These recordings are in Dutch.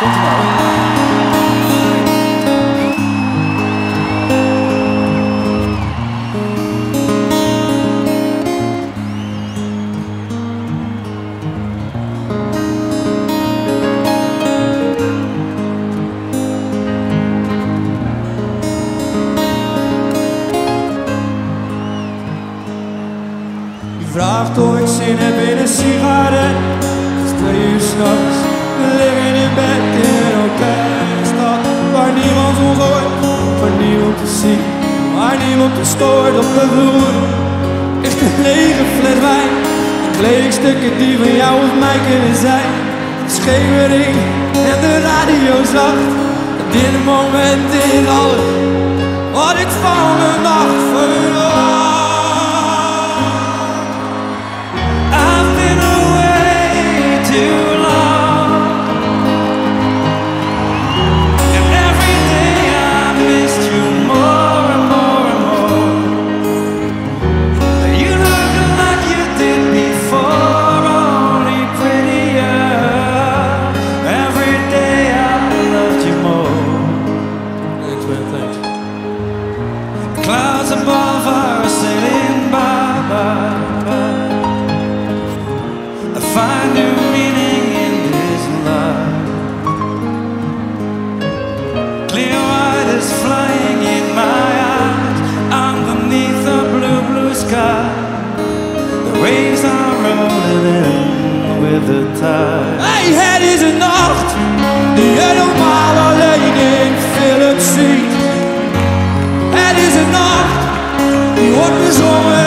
Maar. Je vraagt of ik zin heb in een sigaret. Is twee uur s'nachts. Stoort op de vloer. Ligt een lege fles wijn. Kledingstukken die van jou of mij kunnen zijn. Schemering en de radio zacht. Dit moment is alles wat ik van mijn nacht verwacht. The tide. Hey, het is een nacht die helemaal alleen in Philip ziet. Het is een nacht die wordt bezongen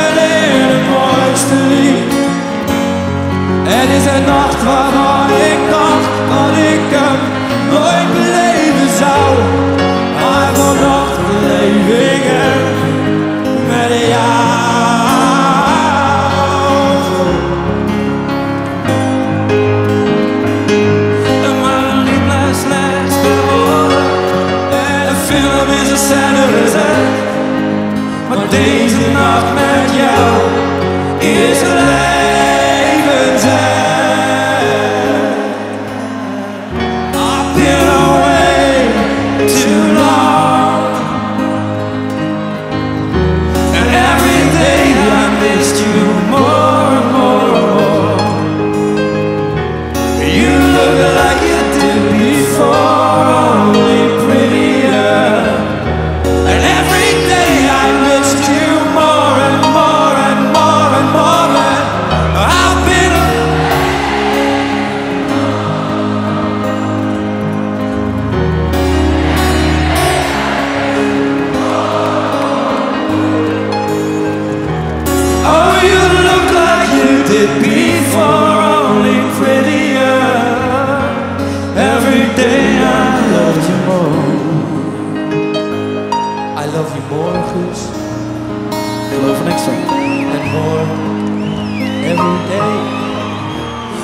Maar deze nacht met jou did before, only prettier. Every day I loved you more. I love you more, Guus. Geloof er niks van. And more every day.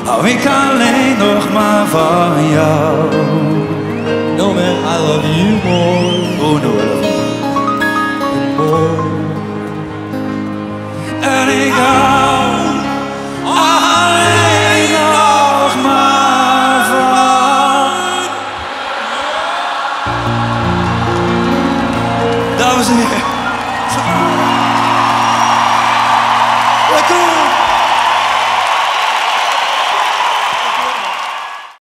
Hou ik alleen nog maar van jou. No man, I love you more.